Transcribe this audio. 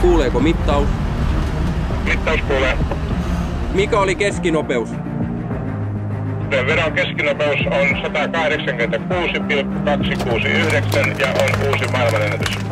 Kuuleeko mittaus? Mittaus kuulee. Mikä oli keskinopeus? Veron keskinopeus on 186,269 ja on uusi maailmanennätys.